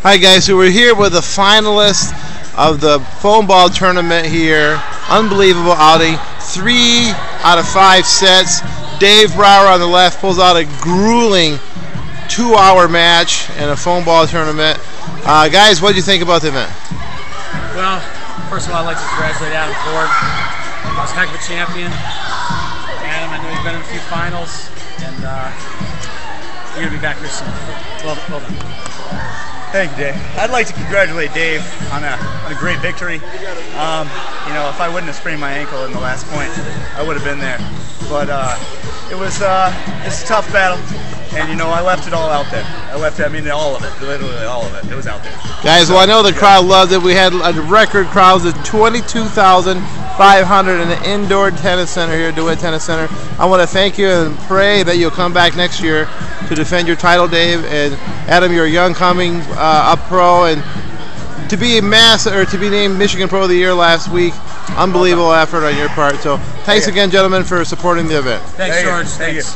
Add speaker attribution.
Speaker 1: Hi guys, so we're here with the finalists of the foam ball tournament here. Unbelievable outing. Three out of five sets. Dave Brouwer on the left pulls out a grueling two-hour match in a foam ball tournament. Uh, guys, what do you think about the event?
Speaker 2: Well, first of all, I'd like to congratulate Adam Ford. He was heck of a champion. Adam, I know you've been in a few finals, and uh, you're going to be back here soon. Well, well done.
Speaker 3: Thank you, Dave. I'd like to congratulate Dave on a, on a great victory. Um, you know, if I wouldn't have sprained my ankle in the last point, I would have been there. But uh, it was uh, it's a tough battle, and you know, I left it all out there. I left, I mean, all of it, literally all of it. It was out there.
Speaker 1: Guys, well, I know the crowd loved it. We had a record crowd of 22,500 in the indoor tennis center here at DeWitt Tennis Center. I want to thank you and pray that you'll come back next year to defend your title, Dave. And Adam, you're a young coming uh, up pro, and to be a mass or to be named Michigan Pro of the Year last week, unbelievable effort on your part. So thanks again, gentlemen, for supporting the event.
Speaker 2: Thanks, George. Thanks.